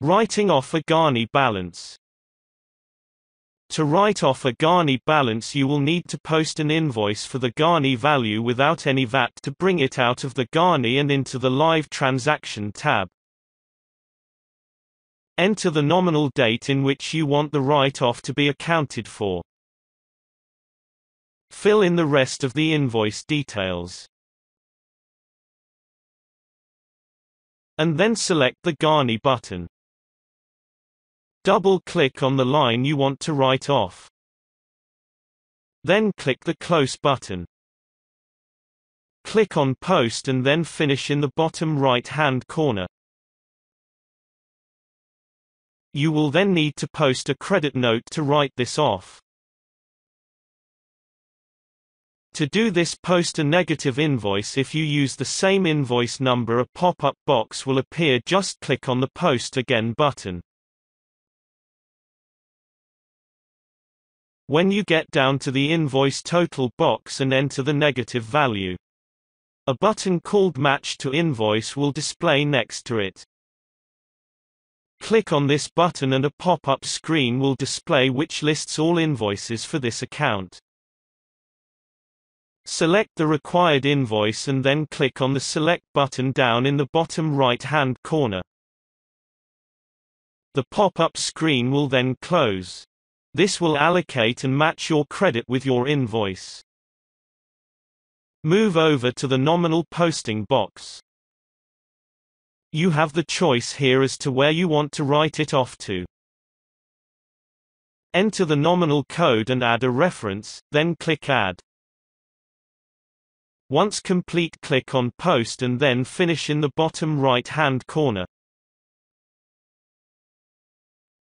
Writing off a GANI balance To write off a GANI balance you will need to post an invoice for the GANI value without any VAT to bring it out of the GANI and into the Live Transaction tab. Enter the nominal date in which you want the write-off to be accounted for. Fill in the rest of the invoice details. And then select the GANI button. Double-click on the line you want to write off. Then click the Close button. Click on Post and then Finish in the bottom right-hand corner. You will then need to post a credit note to write this off. To do this post a negative invoice if you use the same invoice number a pop-up box will appear just click on the Post Again button. When you get down to the invoice total box and enter the negative value. A button called Match to Invoice will display next to it. Click on this button and a pop-up screen will display which lists all invoices for this account. Select the required invoice and then click on the Select button down in the bottom right-hand corner. The pop-up screen will then close. This will allocate and match your credit with your invoice. Move over to the nominal posting box. You have the choice here as to where you want to write it off to. Enter the nominal code and add a reference, then click Add. Once complete click on Post and then finish in the bottom right hand corner.